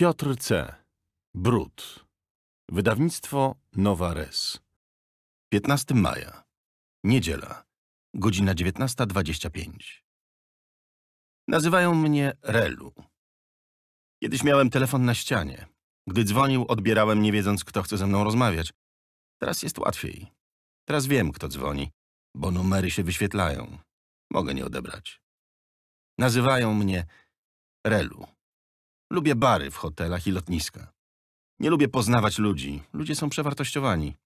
Piotr C. Brud. Wydawnictwo Nowa Res. 15 maja. Niedziela. Godzina 19.25. Nazywają mnie Relu. Kiedyś miałem telefon na ścianie. Gdy dzwonił, odbierałem nie wiedząc, kto chce ze mną rozmawiać. Teraz jest łatwiej. Teraz wiem, kto dzwoni, bo numery się wyświetlają. Mogę nie odebrać. Nazywają mnie Relu. Lubię bary w hotelach i lotniska. Nie lubię poznawać ludzi. Ludzie są przewartościowani.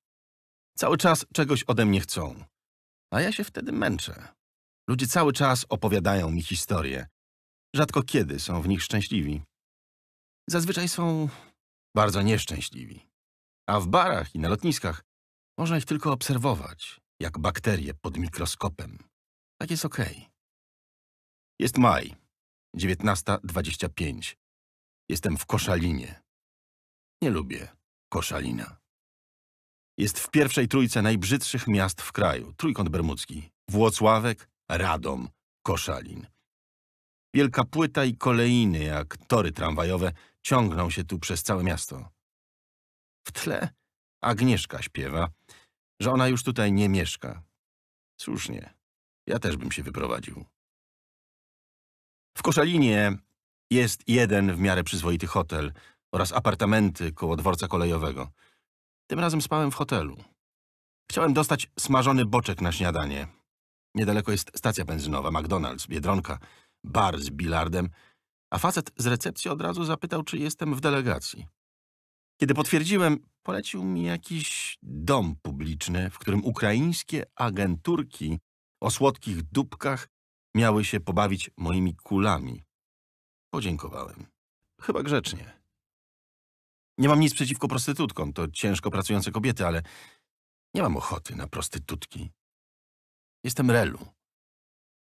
Cały czas czegoś ode mnie chcą. A ja się wtedy męczę. Ludzie cały czas opowiadają mi historie. Rzadko kiedy są w nich szczęśliwi. Zazwyczaj są bardzo nieszczęśliwi. A w barach i na lotniskach można ich tylko obserwować, jak bakterie pod mikroskopem. Tak jest okej. Jest maj, 19.25. Jestem w Koszalinie. Nie lubię Koszalina. Jest w pierwszej trójce najbrzydszych miast w kraju. Trójkąt bermudzki. Włocławek, Radom, Koszalin. Wielka płyta i kolejny, jak tory tramwajowe, ciągną się tu przez całe miasto. W tle Agnieszka śpiewa, że ona już tutaj nie mieszka. Słusznie. Ja też bym się wyprowadził. W Koszalinie jest jeden w miarę przyzwoity hotel oraz apartamenty koło dworca kolejowego. Tym razem spałem w hotelu. Chciałem dostać smażony boczek na śniadanie. Niedaleko jest stacja benzynowa, McDonald's, Biedronka, bar z bilardem, a facet z recepcji od razu zapytał, czy jestem w delegacji. Kiedy potwierdziłem, polecił mi jakiś dom publiczny, w którym ukraińskie agenturki o słodkich dupkach miały się pobawić moimi kulami. Podziękowałem. Chyba grzecznie. Nie mam nic przeciwko prostytutkom, to ciężko pracujące kobiety, ale nie mam ochoty na prostytutki. Jestem Relu.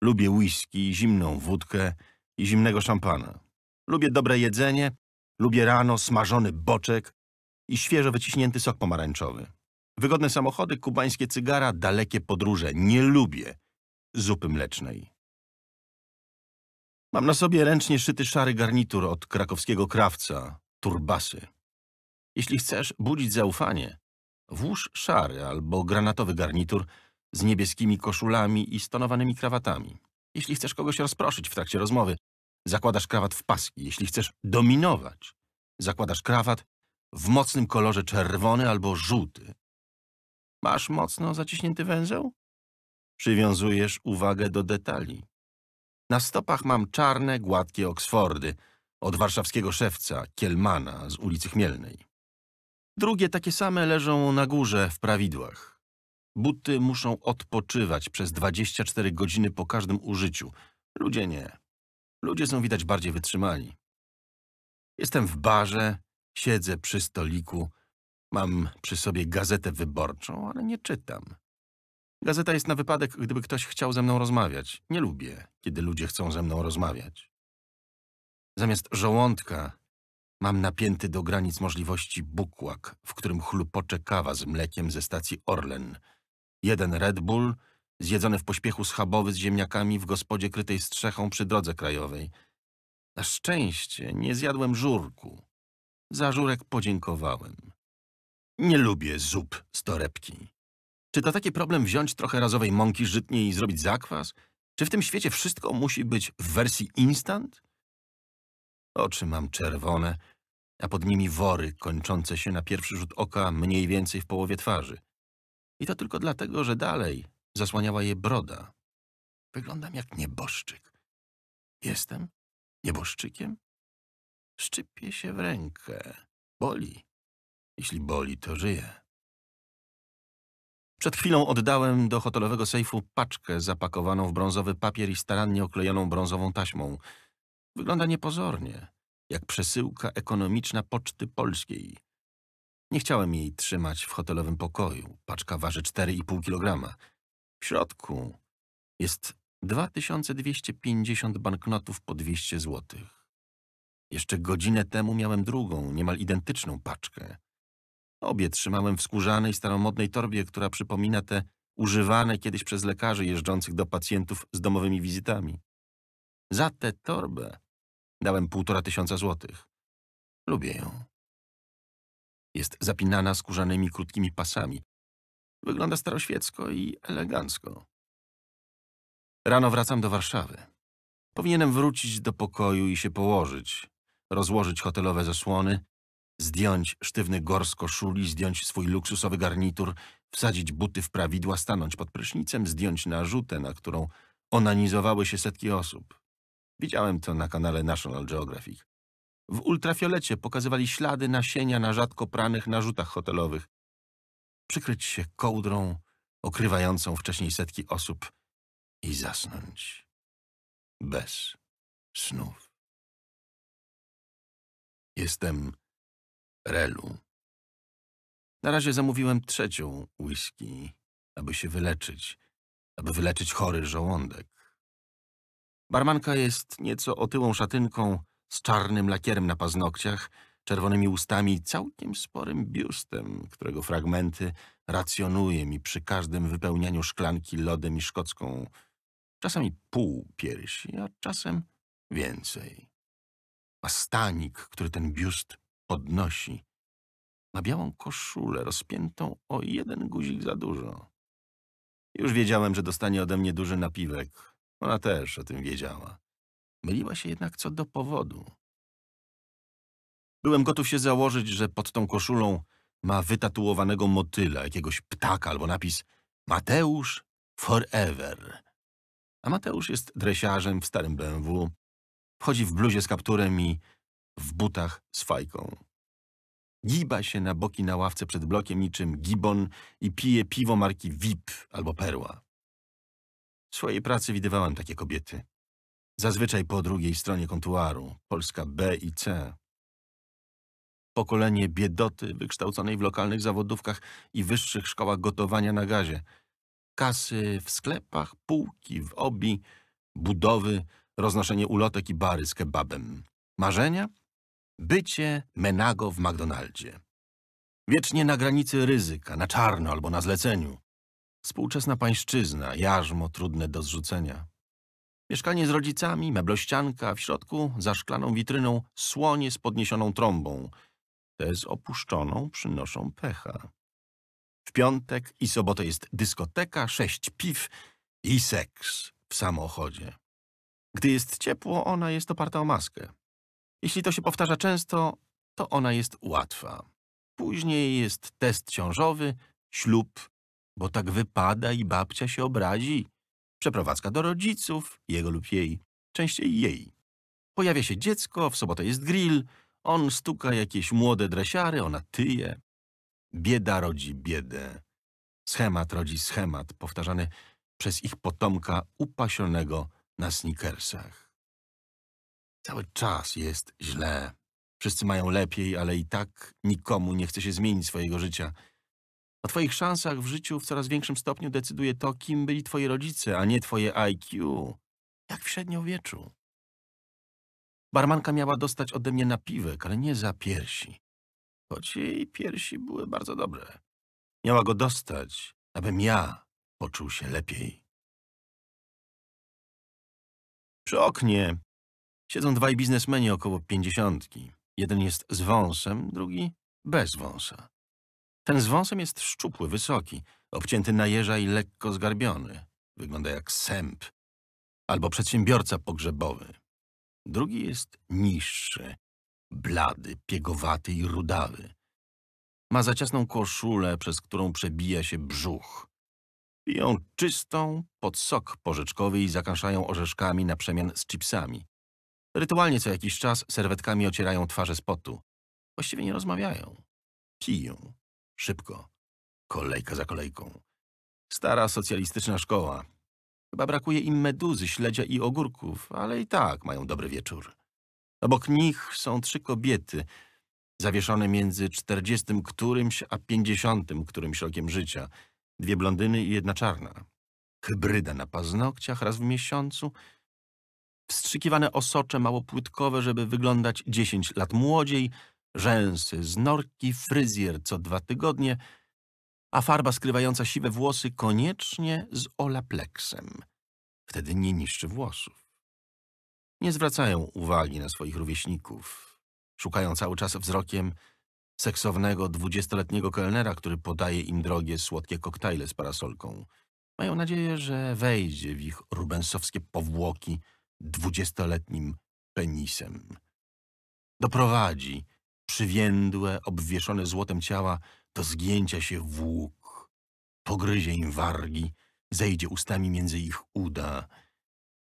Lubię whisky, zimną wódkę i zimnego szampana. Lubię dobre jedzenie, lubię rano smażony boczek i świeżo wyciśnięty sok pomarańczowy. Wygodne samochody, kubańskie cygara, dalekie podróże. Nie lubię zupy mlecznej. Mam na sobie ręcznie szyty szary garnitur od krakowskiego krawca, turbasy. Jeśli chcesz budzić zaufanie, włóż szary albo granatowy garnitur z niebieskimi koszulami i stonowanymi krawatami. Jeśli chcesz kogoś rozproszyć w trakcie rozmowy, zakładasz krawat w paski. Jeśli chcesz dominować, zakładasz krawat w mocnym kolorze czerwony albo żółty. Masz mocno zaciśnięty węzeł? Przywiązujesz uwagę do detali. Na stopach mam czarne, gładkie Oksfordy od warszawskiego szewca, Kielmana z ulicy Chmielnej. Drugie takie same leżą na górze w prawidłach. Buty muszą odpoczywać przez 24 godziny po każdym użyciu. Ludzie nie. Ludzie są widać bardziej wytrzymali. Jestem w barze, siedzę przy stoliku, mam przy sobie gazetę wyborczą, ale nie czytam. Gazeta jest na wypadek, gdyby ktoś chciał ze mną rozmawiać. Nie lubię, kiedy ludzie chcą ze mną rozmawiać. Zamiast żołądka mam napięty do granic możliwości bukłak, w którym chlupocze kawa z mlekiem ze stacji Orlen. Jeden Red Bull, zjedzony w pośpiechu schabowy z ziemniakami w gospodzie krytej strzechą przy drodze krajowej. Na szczęście nie zjadłem żurku. Za żurek podziękowałem. Nie lubię zup z torebki. Czy to taki problem wziąć trochę razowej mąki żytniej i zrobić zakwas? Czy w tym świecie wszystko musi być w wersji instant? Oczy mam czerwone, a pod nimi wory kończące się na pierwszy rzut oka mniej więcej w połowie twarzy. I to tylko dlatego, że dalej zasłaniała je broda. Wyglądam jak nieboszczyk. Jestem nieboszczykiem? Szczypie się w rękę. Boli. Jeśli boli, to żyje. Przed chwilą oddałem do hotelowego sejfu paczkę zapakowaną w brązowy papier i starannie oklejoną brązową taśmą. Wygląda niepozornie, jak przesyłka ekonomiczna Poczty Polskiej. Nie chciałem jej trzymać w hotelowym pokoju. Paczka waży 4,5 kg. W środku jest 2250 banknotów po 200 zł. Jeszcze godzinę temu miałem drugą, niemal identyczną paczkę. Obie trzymałem w skórzanej, staromodnej torbie, która przypomina te używane kiedyś przez lekarzy jeżdżących do pacjentów z domowymi wizytami. Za tę torbę dałem półtora tysiąca złotych. Lubię ją. Jest zapinana skórzanymi krótkimi pasami. Wygląda staroświecko i elegancko. Rano wracam do Warszawy. Powinienem wrócić do pokoju i się położyć, rozłożyć hotelowe zasłony, zdjąć sztywny gor z koszuli, zdjąć swój luksusowy garnitur, wsadzić buty w prawidła, stanąć pod prysznicem, zdjąć narzutę, na którą onanizowały się setki osób. Widziałem to na kanale National Geographic. W ultrafiolecie pokazywali ślady nasienia na rzadko pranych narzutach hotelowych. Przykryć się kołdrą okrywającą wcześniej setki osób i zasnąć. Bez snów. Jestem Relu. Na razie zamówiłem trzecią whisky, aby się wyleczyć, aby wyleczyć chory żołądek. Barmanka jest nieco otyłą szatynką z czarnym lakierem na paznokciach, czerwonymi ustami i całkiem sporym biustem, którego fragmenty racjonuje mi przy każdym wypełnianiu szklanki lodem i szkocką, czasami pół piersi, a czasem więcej. A stanik, który ten biust podnosi, ma białą koszulę rozpiętą o jeden guzik za dużo. Już wiedziałem, że dostanie ode mnie duży napiwek. Ona też o tym wiedziała. Myliła się jednak co do powodu. Byłem gotów się założyć, że pod tą koszulą ma wytatuowanego motyla, jakiegoś ptaka albo napis Mateusz Forever. A Mateusz jest dresiarzem w starym BMW, wchodzi w bluzie z kapturem i w butach z fajką. Giba się na boki na ławce przed blokiem niczym gibon i pije piwo marki VIP albo Perła. W swojej pracy widywałem takie kobiety. Zazwyczaj po drugiej stronie kontuaru, Polska B i C. Pokolenie biedoty wykształconej w lokalnych zawodówkach i wyższych szkołach gotowania na gazie. Kasy w sklepach, półki w obi, budowy, roznoszenie ulotek i bary z kebabem. Marzenia? Bycie menago w McDonaldzie. Wiecznie na granicy ryzyka, na czarno albo na zleceniu. Współczesna pańszczyzna, jarzmo trudne do zrzucenia. Mieszkanie z rodzicami, meblościanka, w środku za szklaną witryną słonie z podniesioną trąbą. Te z opuszczoną przynoszą pecha. W piątek i sobotę jest dyskoteka, sześć piw i seks w samochodzie. Gdy jest ciepło, ona jest oparta o maskę. Jeśli to się powtarza często, to ona jest łatwa. Później jest test ciążowy, ślub, bo tak wypada i babcia się obrazi. Przeprowadzka do rodziców, jego lub jej, częściej jej. Pojawia się dziecko, w sobotę jest grill, on stuka jakieś młode dresiary, ona tyje. Bieda rodzi biedę. Schemat rodzi schemat, powtarzany przez ich potomka upasionego na sneakersach. Cały czas jest źle. Wszyscy mają lepiej, ale i tak nikomu nie chce się zmienić swojego życia. O twoich szansach w życiu w coraz większym stopniu decyduje to, kim byli twoi rodzice, a nie twoje IQ. Jak w średniowieczu. Barmanka miała dostać ode mnie napiwek, ale nie za piersi. Choć jej piersi były bardzo dobre. Miała go dostać, abym ja poczuł się lepiej. Przy oknie siedzą dwaj biznesmeni około pięćdziesiątki. Jeden jest z wąsem, drugi bez wąsa. Ten z wąsem jest szczupły, wysoki, obcięty na jeża i lekko zgarbiony. Wygląda jak sęp albo przedsiębiorca pogrzebowy. Drugi jest niższy, blady, piegowaty i rudawy. Ma za ciasną koszulę, przez którą przebija się brzuch. Piją czystą, pod sok porzeczkowy i zakąszają orzeszkami na przemian z chipsami. Rytualnie co jakiś czas serwetkami ocierają twarze z potu. Właściwie nie rozmawiają. Piją. Szybko. Kolejka za kolejką. Stara socjalistyczna szkoła. Chyba brakuje im meduzy, śledzia i ogórków, ale i tak mają dobry wieczór. Obok nich są trzy kobiety, zawieszone między czterdziestym którymś a pięćdziesiątym którymś rokiem życia. Dwie blondyny i jedna czarna. Hybryda na paznokciach raz w miesiącu. Wstrzykiwane osocze małopłytkowe, żeby wyglądać dziesięć lat młodziej. Rzęsy z norki, fryzjer co dwa tygodnie, a farba skrywająca siwe włosy koniecznie z olapleksem. Wtedy nie niszczy włosów. Nie zwracają uwagi na swoich rówieśników. Szukają cały czas wzrokiem seksownego dwudziestoletniego kelnera, który podaje im drogie, słodkie koktajle z parasolką. Mają nadzieję, że wejdzie w ich rubensowskie powłoki dwudziestoletnim penisem. Doprowadzi przywiędłe, obwieszone złotem ciała do zgięcia się włók. Pogryzie im wargi, zejdzie ustami między ich uda.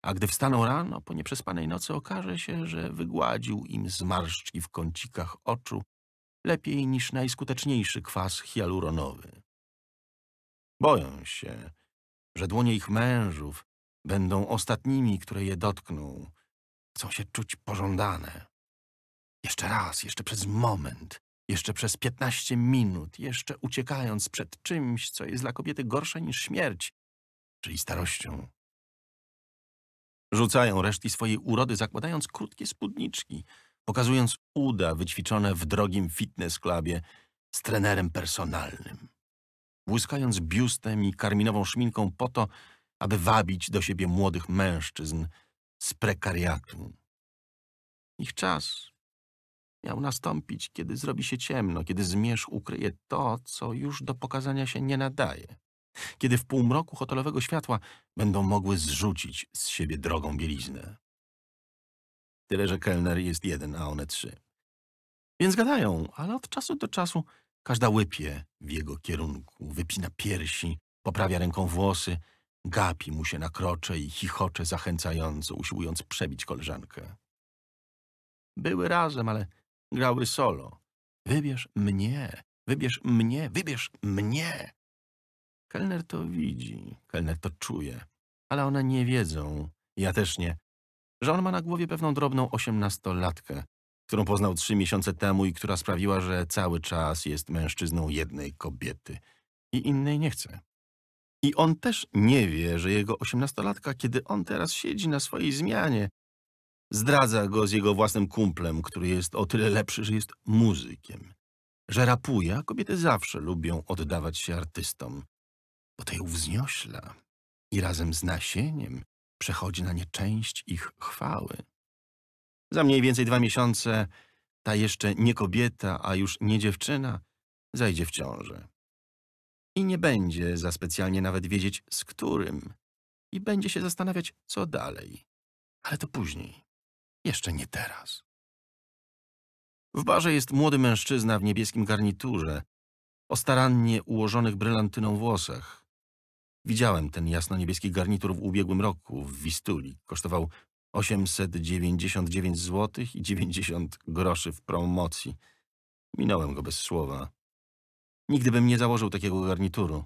A gdy wstaną rano po nieprzespanej nocy, okaże się, że wygładził im zmarszczki w kącikach oczu lepiej niż najskuteczniejszy kwas hialuronowy. Boją się, że dłonie ich mężów będą ostatnimi, które je dotkną. Chcą się czuć pożądane. Jeszcze raz, jeszcze przez moment, jeszcze przez piętnaście minut, jeszcze uciekając przed czymś, co jest dla kobiety gorsze niż śmierć, czyli starością. Rzucają resztki swojej urody, zakładając krótkie spódniczki, pokazując uda wyćwiczone w drogim fitness clubie z trenerem personalnym. Błyskając biustem i karminową szminką po to, aby wabić do siebie młodych mężczyzn z prekariatu. Ich czas miał nastąpić, kiedy zrobi się ciemno, kiedy zmierzch ukryje to, co już do pokazania się nie nadaje. Kiedy w półmroku hotelowego światła będą mogły zrzucić z siebie drogą bieliznę. Tyle, że kelner jest jeden, a one trzy. Więc gadają, ale od czasu do czasu każda łypie w jego kierunku, wypina piersi, poprawia ręką włosy, gapi mu się na krocze i chichocze zachęcająco, usiłując przebić koleżankę. Były razem, ale grały solo. Wybierz mnie, wybierz mnie, wybierz mnie. Kelner to widzi, kelner to czuje, ale one nie wiedzą, ja też nie, że on ma na głowie pewną drobną osiemnastolatkę, którą poznał trzy miesiące temu i która sprawiła, że cały czas jest mężczyzną jednej kobiety i innej nie chce. I on też nie wie, że jego osiemnastolatka, kiedy on teraz siedzi na swojej zmianie, zdradza go z jego własnym kumplem, który jest o tyle lepszy, że jest muzykiem. Że rapuje, a kobiety zawsze lubią oddawać się artystom, bo to ją wzniośla i razem z nasieniem przechodzi na nie część ich chwały. Za mniej więcej dwa miesiące ta jeszcze nie kobieta, a już nie dziewczyna, zajdzie w ciążę. I nie będzie za specjalnie nawet wiedzieć z którym. I będzie się zastanawiać, co dalej. Ale to później. Jeszcze nie teraz. W barze jest młody mężczyzna w niebieskim garniturze, o starannie ułożonych brylantyną włosach. Widziałem ten jasno-niebieski garnitur w ubiegłym roku w Wistuli. Kosztował 899 zł i 90 groszy w promocji. Minąłem go bez słowa. Nigdy bym nie założył takiego garnituru.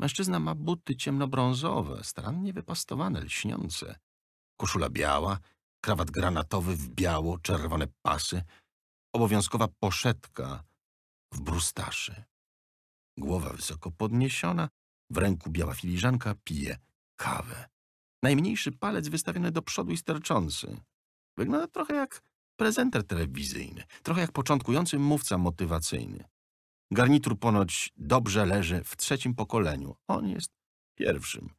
Mężczyzna ma buty ciemnobrązowe, starannie wypastowane, lśniące. Koszula biała, krawat granatowy w biało-czerwone pasy, obowiązkowa poszetka w brustaszy. Głowa wysoko podniesiona, w ręku biała filiżanka pije kawę. Najmniejszy palec wystawiony do przodu i sterczący. Wygląda trochę jak prezenter telewizyjny, trochę jak początkujący mówca motywacyjny. Garnitur ponoć dobrze leży w trzecim pokoleniu. On jest pierwszym,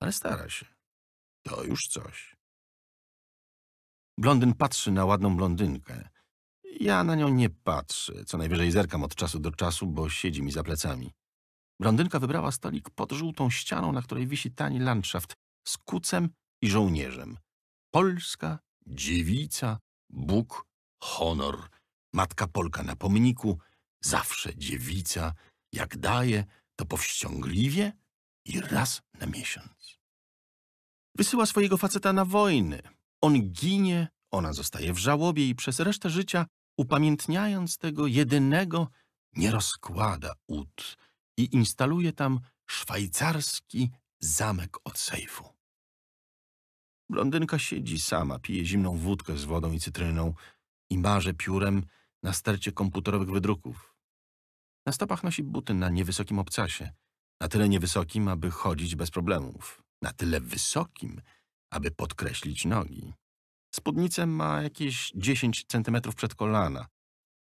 ale stara się. To już coś. Blondyn patrzy na ładną blondynkę. Ja na nią nie patrzę, co najwyżej zerkam od czasu do czasu, bo siedzi mi za plecami. Blondynka wybrała stolik pod żółtą ścianą, na której wisi tani landschaft z kucem i żołnierzem. Polska, dziewica, Bóg, honor, matka Polka na pomniku, zawsze dziewica, jak daje, to powściągliwie i raz na miesiąc. Wysyła swojego faceta na wojnę. On ginie, ona zostaje w żałobie i przez resztę życia, upamiętniając tego jedynego, nie rozkłada ud i instaluje tam szwajcarski zamek od sejfu. Blondynka siedzi sama, pije zimną wódkę z wodą i cytryną i marzy piórem na stercie komputerowych wydruków. Na stopach nosi buty na niewysokim obcasie, na tyle niewysokim, aby chodzić bez problemów, na tyle wysokim, aby podkreślić nogi. Spódnicę ma jakieś 10 centymetrów przed kolana.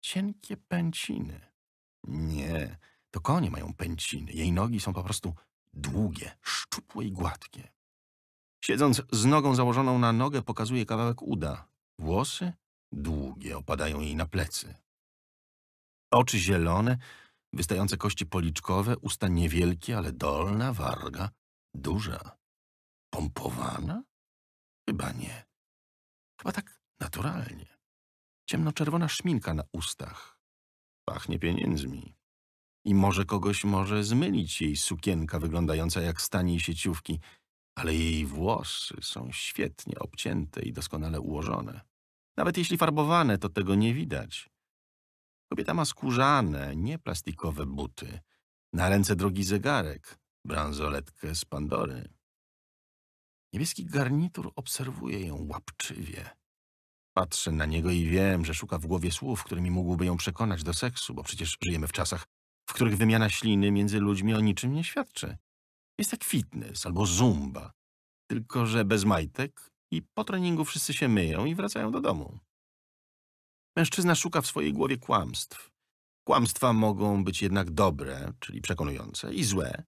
Cienkie pęciny. Nie, to konie mają pęciny. Jej nogi są po prostu długie, szczupłe i gładkie. Siedząc z nogą założoną na nogę, pokazuje kawałek uda. Włosy długie, opadają jej na plecy. Oczy zielone, wystające kości policzkowe, usta niewielkie, ale dolna, warga, duża. Pompowana? Chyba nie. Chyba tak naturalnie. Ciemnoczerwona szminka na ustach. Pachnie pieniędzmi. I może kogoś może zmylić jej sukienka wyglądająca jak z sieciówki, ale jej włosy są świetnie obcięte i doskonale ułożone. Nawet jeśli farbowane, to tego nie widać. Kobieta ma skórzane, nie plastikowe buty. Na ręce drogi zegarek, bransoletkę z Pandory. Niebieski garnitur obserwuje ją łapczywie. Patrzę na niego i wiem, że szuka w głowie słów, którymi mógłby ją przekonać do seksu, bo przecież żyjemy w czasach, w których wymiana śliny między ludźmi o niczym nie świadczy. Jest jak fitness albo zumba, tylko że bez majtek i po treningu wszyscy się myją i wracają do domu. Mężczyzna szuka w swojej głowie kłamstw. Kłamstwa mogą być jednak dobre, czyli przekonujące, i złe,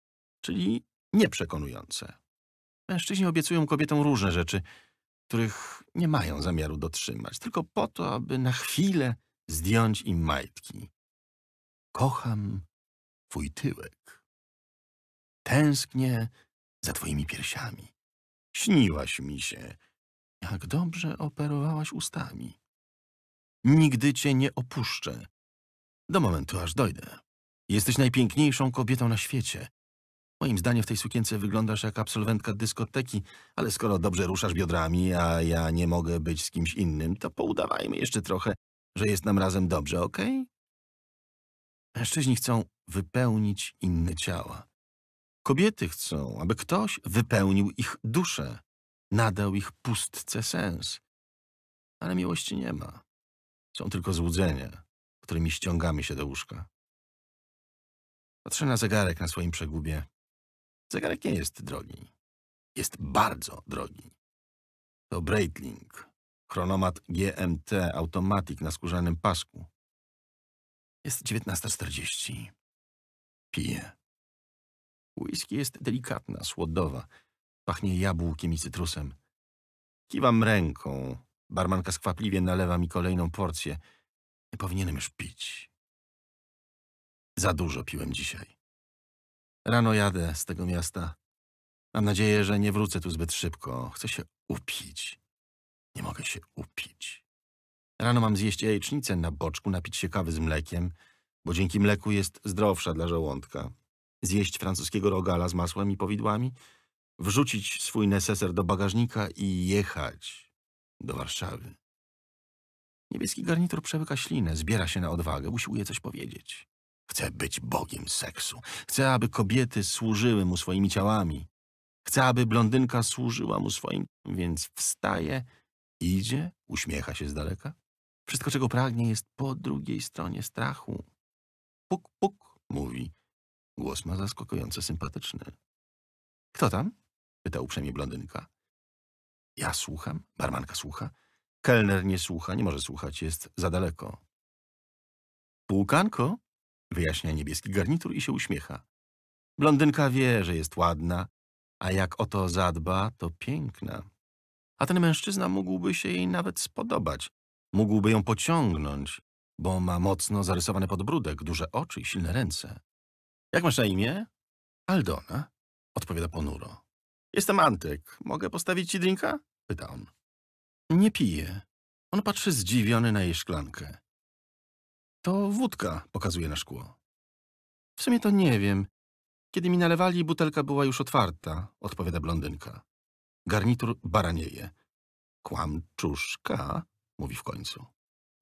czyli nieprzekonujące. Mężczyźni obiecują kobietom różne rzeczy, których nie mają zamiaru dotrzymać, tylko po to, aby na chwilę zdjąć im majtki. Kocham twój tyłek. Tęsknię za twoimi piersiami. Śniłaś mi się, jak dobrze operowałaś ustami. Nigdy cię nie opuszczę. Do momentu, aż dojdę. Jesteś najpiękniejszą kobietą na świecie. Moim zdaniem w tej sukience wyglądasz jak absolwentka dyskoteki, ale skoro dobrze ruszasz biodrami, a ja nie mogę być z kimś innym, to poudawajmy jeszcze trochę, że jest nam razem dobrze, okej? Mężczyźni chcą wypełnić inne ciała. Kobiety chcą, aby ktoś wypełnił ich duszę, nadał ich pustce sens. Ale miłości nie ma. Są tylko złudzenia, którymi ściągamy się do łóżka. Patrzę na zegarek na swoim przegubie. Zegarek nie jest drogi. Jest bardzo drogi. To Breitling, chronomat GMT Automatic na skórzanym pasku. Jest 19.40. Piję. Whisky jest delikatna, słodowa. Pachnie jabłkiem i cytrusem. Kiwam ręką. Barmanka skwapliwie nalewa mi kolejną porcję. Nie powinienem już pić. Za dużo piłem dzisiaj. Rano jadę z tego miasta. Mam nadzieję, że nie wrócę tu zbyt szybko. Chcę się upić. Nie mogę się upić. Rano mam zjeść jajecznicę na boczku, napić się kawy z mlekiem, bo dzięki mleku jest zdrowsza dla żołądka. Zjeść francuskiego rogala z masłem i powidłami, wrzucić swój neseser do bagażnika i jechać do Warszawy. Niebieski garnitur przełyka ślinę, zbiera się na odwagę, usiłuje coś powiedzieć. Chce być bogiem seksu. Chce, aby kobiety służyły mu swoimi ciałami. Chce, aby blondynka służyła mu swoim, więc wstaje, idzie, uśmiecha się z daleka. Wszystko, czego pragnie, jest po drugiej stronie strachu. Puk, puk, mówi. Głos ma zaskakująco sympatyczny. Kto tam? Pyta uprzejmie blondynka. Ja słucham, barmanka słucha. Kelner nie słucha, nie może słuchać, jest za daleko. Półkanko? Wyjaśnia niebieski garnitur i się uśmiecha. Blondynka wie, że jest ładna, a jak o to zadba, to piękna. A ten mężczyzna mógłby się jej nawet spodobać. Mógłby ją pociągnąć, bo ma mocno zarysowany podbródek, duże oczy i silne ręce. Jak masz na imię? Aldona, odpowiada ponuro. Jestem Antek. Mogę postawić ci drinka? pyta on. Nie pije. On patrzy zdziwiony na jej szklankę. To wódka, pokazuje na szkło. W sumie to nie wiem. Kiedy mi nalewali, butelka była już otwarta, odpowiada blondynka. Garnitur baranieje. Kłamczuszka, mówi w końcu.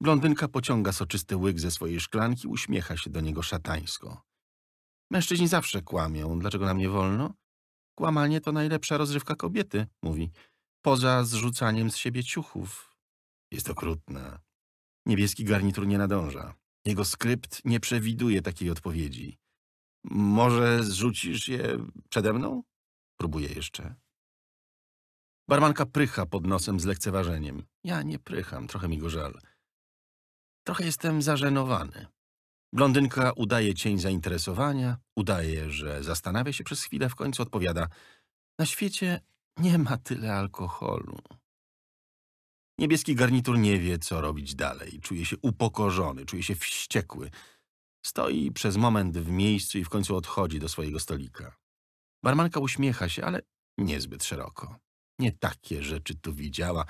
Blondynka pociąga soczysty łyk ze swojej szklanki, uśmiecha się do niego szatańsko. Mężczyźni zawsze kłamią, dlaczego nam nie wolno? Kłamanie to najlepsza rozrywka kobiety, mówi, poza zrzucaniem z siebie ciuchów. Jest okrutna. Niebieski garnitur nie nadąża. Jego skrypt nie przewiduje takiej odpowiedzi. Może zrzucisz je przede mną? Próbuje jeszcze. Barmanka prycha pod nosem z lekceważeniem. Ja nie prycham, trochę mi go żal. Trochę jestem zażenowany. Blondynka udaje cień zainteresowania, udaje, że zastanawia się przez chwilę, w końcu odpowiada. Na świecie nie ma tyle alkoholu. Niebieski garnitur nie wie, co robić dalej. Czuje się upokorzony, czuje się wściekły. Stoi przez moment w miejscu i w końcu odchodzi do swojego stolika. Barmanka uśmiecha się, ale niezbyt szeroko. Nie takie rzeczy tu widziała,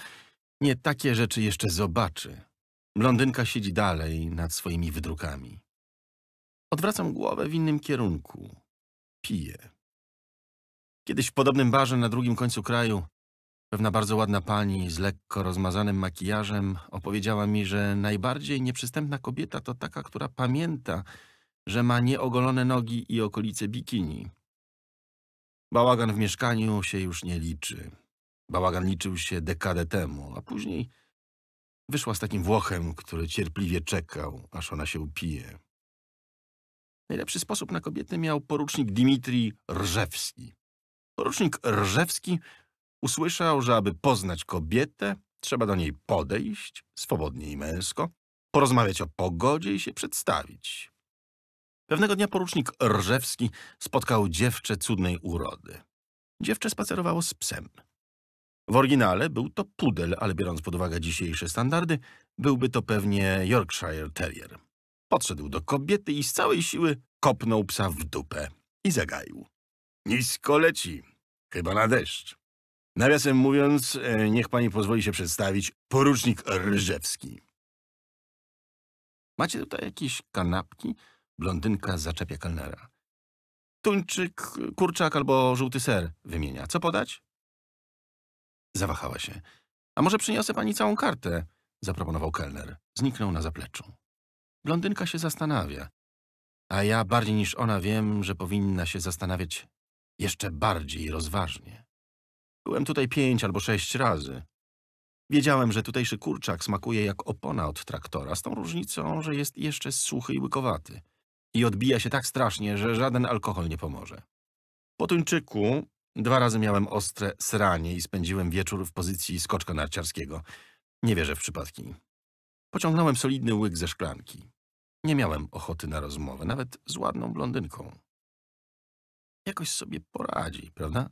nie takie rzeczy jeszcze zobaczy. Blondynka siedzi dalej nad swoimi wydrukami. Odwracam głowę w innym kierunku. Piję. Kiedyś w podobnym barze na drugim końcu kraju pewna bardzo ładna pani z lekko rozmazanym makijażem opowiedziała mi, że najbardziej nieprzystępna kobieta to taka, która pamięta, że ma nieogolone nogi i okolice bikini. Bałagan w mieszkaniu się już nie liczy. Bałagan liczył się dekadę temu, a później wyszła z takim Włochem, który cierpliwie czekał, aż ona się upije. Najlepszy sposób na kobiety miał porucznik Dmitrij Rżewski. Porucznik Rżewski usłyszał, że aby poznać kobietę, trzeba do niej podejść, swobodnie i męsko, porozmawiać o pogodzie i się przedstawić. Pewnego dnia porucznik Rżewski spotkał dziewczę cudnej urody. Dziewczę spacerowało z psem. W oryginale był to pudel, ale biorąc pod uwagę dzisiejsze standardy, byłby to pewnie Yorkshire Terrier. Podszedł do kobiety i z całej siły kopnął psa w dupę i zagaił. Nisko leci, chyba na deszcz. Nawiasem mówiąc, e, niech pani pozwoli się przedstawić, porucznik Rżewski. Macie tutaj jakieś kanapki? Blondynka zaczepia kelnera. Tuńczyk, kurczak albo żółty ser wymienia. Co podać? Zawahała się. A może przyniosę pani całą kartę? Zaproponował kelner. Zniknął na zapleczu. Blondynka się zastanawia. A ja bardziej niż ona wiem, że powinna się zastanawiać jeszcze bardziej rozważnie. Byłem tutaj pięć albo sześć razy. Wiedziałem, że tutejszy kurczak smakuje jak opona od traktora, z tą różnicą, że jest jeszcze suchy i łykowaty. I odbija się tak strasznie, że żaden alkohol nie pomoże. Po tuńczyku dwa razy miałem ostre sranie i spędziłem wieczór w pozycji skoczka narciarskiego. Nie wierzę w przypadki. Pociągnąłem solidny łyk ze szklanki. Nie miałem ochoty na rozmowę, nawet z ładną blondynką. Jakoś sobie poradzi, prawda?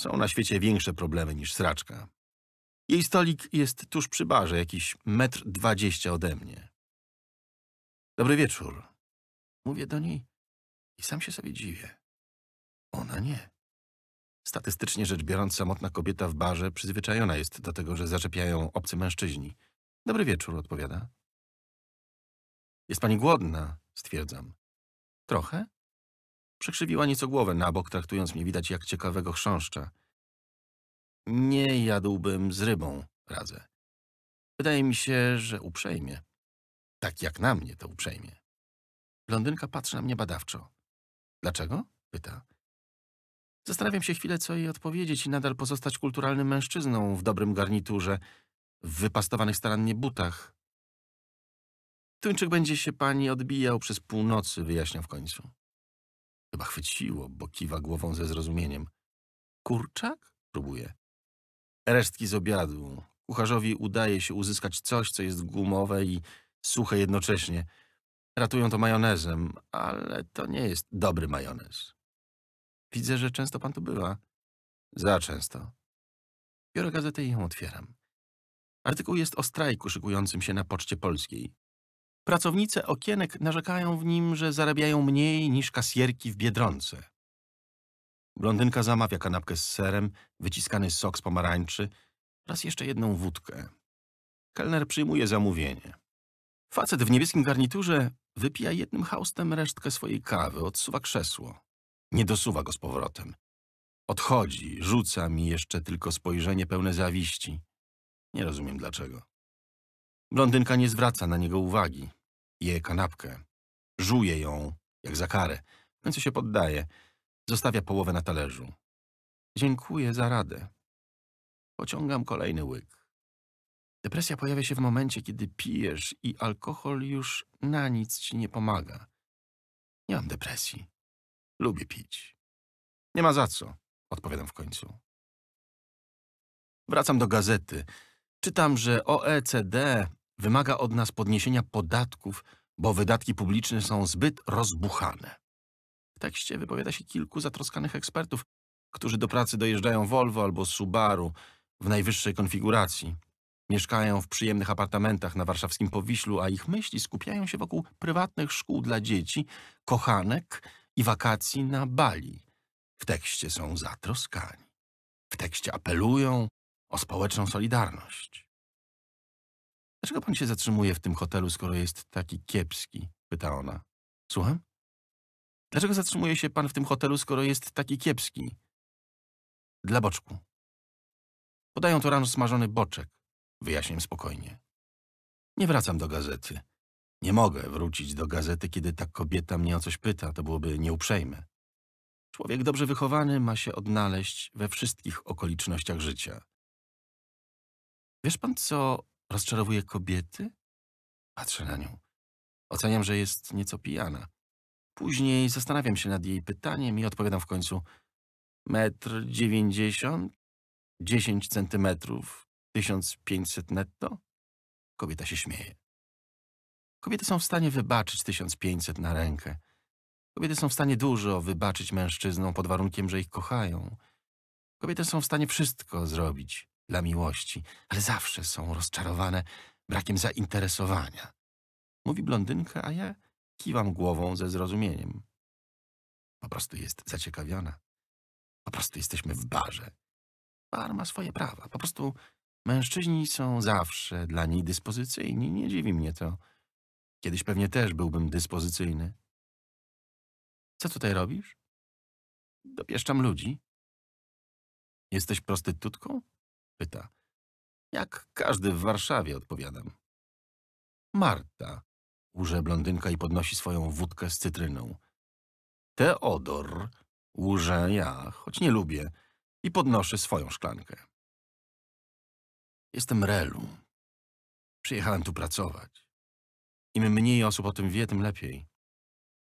Są na świecie większe problemy niż sraczka. Jej stolik jest tuż przy barze, jakiś metr dwadzieścia ode mnie. Dobry wieczór. Mówię do niej i sam się sobie dziwię. Ona nie. Statystycznie rzecz biorąc, samotna kobieta w barze przyzwyczajona jest do tego, że zaczepiają obcy mężczyźni. Dobry wieczór, odpowiada. Jest pani głodna, stwierdzam. Trochę? Przekrzywiła nieco głowę na bok, traktując mnie widać jak ciekawego chrząszcza. Nie jadłbym z rybą, radzę. Wydaje mi się, że uprzejmie. Tak jak na mnie to uprzejmie. Blondynka patrzy na mnie badawczo. Dlaczego? pyta. Zastanawiam się chwilę, co jej odpowiedzieć i nadal pozostać kulturalnym mężczyzną w dobrym garniturze, w wypastowanych starannie butach. Tuńczyk będzie się pani odbijał przez północy, wyjaśnia w końcu. Chyba chwyciło, bo kiwa głową ze zrozumieniem. Kurczak? Próbuje. Resztki z obiadu. Kucharzowi udaje się uzyskać coś, co jest gumowe i suche jednocześnie. Ratują to majonezem, ale to nie jest dobry majonez. Widzę, że często pan tu bywa. Za często. Biorę gazetę i ją otwieram. Artykuł jest o strajku szykującym się na Poczcie Polskiej. Pracownice okienek narzekają w nim, że zarabiają mniej niż kasjerki w Biedronce. Blondynka zamawia kanapkę z serem, wyciskany sok z pomarańczy oraz jeszcze jedną wódkę. Kelner przyjmuje zamówienie. Facet w niebieskim garniturze wypija jednym haustem resztkę swojej kawy, odsuwa krzesło. Nie dosuwa go z powrotem. Odchodzi, rzuca mi jeszcze tylko spojrzenie pełne zawiści. Nie rozumiem dlaczego. Blondynka nie zwraca na niego uwagi. Je kanapkę. Żuje ją, jak za karę. W końcu się poddaje. Zostawia połowę na talerzu. Dziękuję za radę. Pociągam kolejny łyk. Depresja pojawia się w momencie, kiedy pijesz i alkohol już na nic ci nie pomaga. Nie mam depresji. Lubię pić. Nie ma za co, odpowiadam w końcu. Wracam do gazety. Czytam, że OECD wymaga od nas podniesienia podatków, bo wydatki publiczne są zbyt rozbuchane. W tekście wypowiada się kilku zatroskanych ekspertów, którzy do pracy dojeżdżają Volvo albo Subaru w najwyższej konfiguracji. Mieszkają w przyjemnych apartamentach na warszawskim Powiślu, a ich myśli skupiają się wokół prywatnych szkół dla dzieci, kochanek i wakacji na Bali. W tekście są zatroskani. W tekście apelują o społeczną solidarność. Dlaczego pan się zatrzymuje w tym hotelu, skoro jest taki kiepski? pyta ona. Słucham? Dlaczego zatrzymuje się pan w tym hotelu, skoro jest taki kiepski? Dla boczku. Podają to rano smażony boczek. Wyjaśniam spokojnie. Nie wracam do gazety. Nie mogę wrócić do gazety, kiedy ta kobieta mnie o coś pyta. To byłoby nieuprzejme. Człowiek dobrze wychowany ma się odnaleźć we wszystkich okolicznościach życia. Wiesz pan, co rozczarowuje kobiety? Patrzę na nią. Oceniam, że jest nieco pijana. Później zastanawiam się nad jej pytaniem i odpowiadam w końcu metr dziewięćdziesiąt, dziesięć centymetrów, tysiąc pięćset netto? Kobieta się śmieje. Kobiety są w stanie wybaczyć tysiąc pięćset na rękę. Kobiety są w stanie dużo wybaczyć mężczyznom pod warunkiem, że ich kochają. Kobiety są w stanie wszystko zrobić dla miłości, ale zawsze są rozczarowane brakiem zainteresowania. Mówi blondynka, a ja kiwam głową ze zrozumieniem. Po prostu jest zaciekawiona. Po prostu jesteśmy w barze. Bar ma swoje prawa. Po prostu mężczyźni są zawsze dla niej dyspozycyjni. Nie dziwi mnie to. Kiedyś pewnie też byłbym dyspozycyjny. Co tutaj robisz? Dopieszczam ludzi. Jesteś prostytutką? Pyta. Jak każdy w Warszawie, odpowiadam. Marta. Łże blondynka i podnosi swoją wódkę z cytryną. Teodor. Łże ja, choć nie lubię. I podnoszę swoją szklankę. Jestem Relu. Przyjechałem tu pracować. Im mniej osób o tym wie, tym lepiej.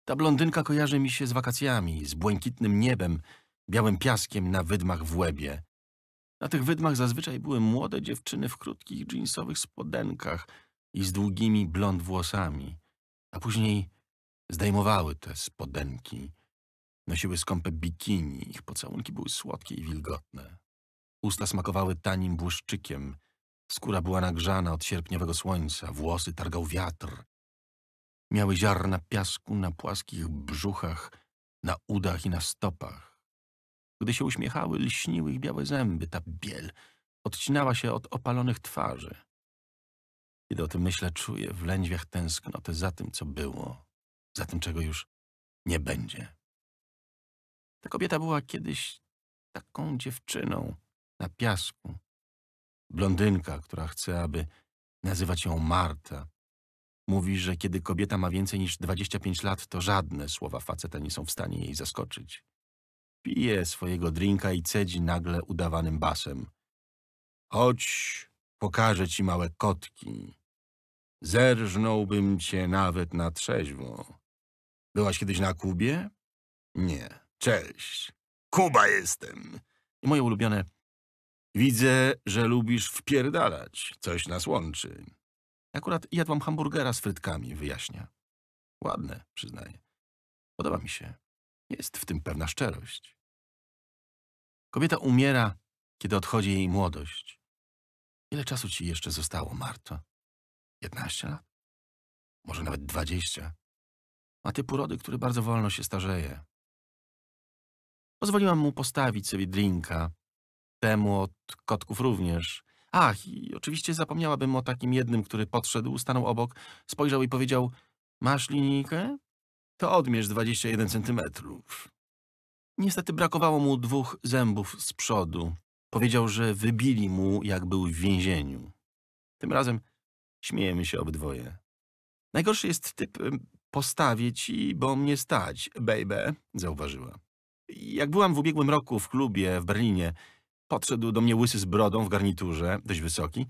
Ta blondynka kojarzy mi się z wakacjami, z błękitnym niebem, białym piaskiem na wydmach w łebie. Na tych wydmach zazwyczaj były młode dziewczyny w krótkich dżinsowych spodenkach i z długimi blond włosami, a później zdejmowały te spodenki. Nosiły skąpe bikini, ich pocałunki były słodkie i wilgotne. Usta smakowały tanim błyszczykiem, skóra była nagrzana od sierpniowego słońca, włosy targał wiatr. Miały ziarna piasku na płaskich brzuchach, na udach i na stopach. Gdy się uśmiechały, lśniły ich białe zęby, ta biel odcinała się od opalonych twarzy. Kiedy o tym myślę, czuję w lędźwiach tęsknotę za tym, co było, za tym, czego już nie będzie. Ta kobieta była kiedyś taką dziewczyną na piasku. Blondynka, która chce, aby nazywać ją Marta. Mówi, że kiedy kobieta ma więcej niż 25 lat, to żadne słowa faceta nie są w stanie jej zaskoczyć. Pije swojego drinka i cedzi nagle udawanym basem. Chodź, pokażę ci małe kotki. Zerżnąłbym cię nawet na trzeźwo. Byłaś kiedyś na Kubie? Nie. Cześć. Kuba jestem. I moje ulubione. Widzę, że lubisz wpierdalać. Coś nas łączy. Akurat jadłam hamburgera z frytkami, wyjaśnia. Ładne, przyznaję. Podoba mi się. Jest w tym pewna szczerość. Kobieta umiera, kiedy odchodzi jej młodość. Ile czasu ci jeszcze zostało, Marto? Piętnaście lat? Może nawet dwadzieścia? Ma typ urody, który bardzo wolno się starzeje. Pozwoliłam mu postawić sobie drinka. Temu od kotków również. Ach, i oczywiście zapomniałabym o takim jednym, który podszedł, stanął obok, spojrzał i powiedział Masz linijkę? To odmierz 21 centymetrów. Niestety brakowało mu dwóch zębów z przodu. Powiedział, że wybili mu, jak był w więzieniu. Tym razem śmiejemy się obydwoje. Najgorszy jest typ postawię ci, bo mnie stać, baby, zauważyła. Jak byłam w ubiegłym roku w klubie w Berlinie, podszedł do mnie łysy z brodą w garniturze, dość wysoki.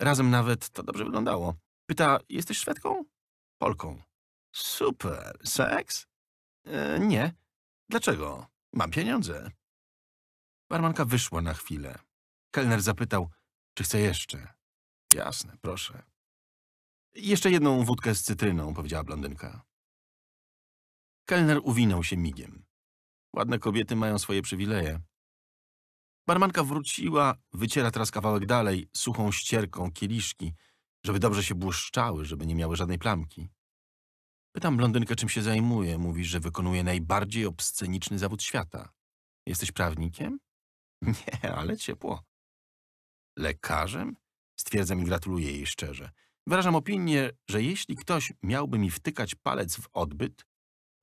Razem nawet to dobrze wyglądało. Pyta, jesteś Szwedką? Polką. Super. Seks? E, nie. Dlaczego? Mam pieniądze. Barmanka wyszła na chwilę. Kelner zapytał, czy chce jeszcze. Jasne, proszę. Jeszcze jedną wódkę z cytryną, powiedziała blondynka. Kelner uwinął się migiem. Ładne kobiety mają swoje przywileje. Barmanka wróciła, wyciera teraz kawałek dalej, suchą ścierką kieliszki, żeby dobrze się błyszczały, żeby nie miały żadnej plamki. Pytam blondynkę, czym się zajmuje. Mówi, że wykonuje najbardziej obsceniczny zawód świata. Jesteś prawnikiem? Nie, ale ciepło. Lekarzem? Stwierdzam i gratuluję jej szczerze. Wyrażam opinię, że jeśli ktoś miałby mi wtykać palec w odbyt,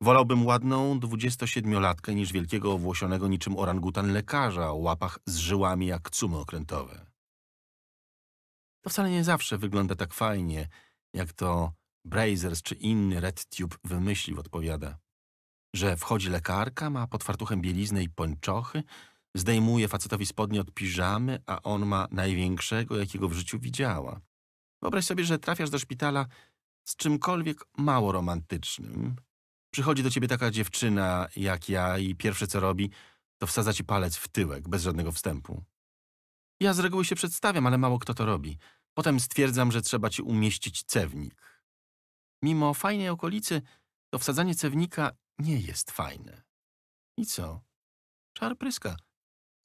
wolałbym ładną 27-latkę niż wielkiego owłosionego niczym orangutan lekarza o łapach z żyłami jak cumy okrętowe. To wcale nie zawsze wygląda tak fajnie, jak to Brazers czy inny RedTube wymyślił, odpowiada. Że wchodzi lekarka, ma pod fartuchem bieliznę i pończochy, zdejmuje facetowi spodnie od piżamy, a on ma największego, jakiego w życiu widziała. Wyobraź sobie, że trafiasz do szpitala z czymkolwiek mało romantycznym. Przychodzi do ciebie taka dziewczyna jak ja i pierwsze co robi, to wsadza ci palec w tyłek, bez żadnego wstępu. Ja z reguły się przedstawiam, ale mało kto to robi. Potem stwierdzam, że trzeba ci umieścić cewnik. Mimo fajnej okolicy, to wsadzanie cewnika nie jest fajne. I co? Czar pryska,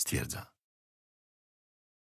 stwierdza.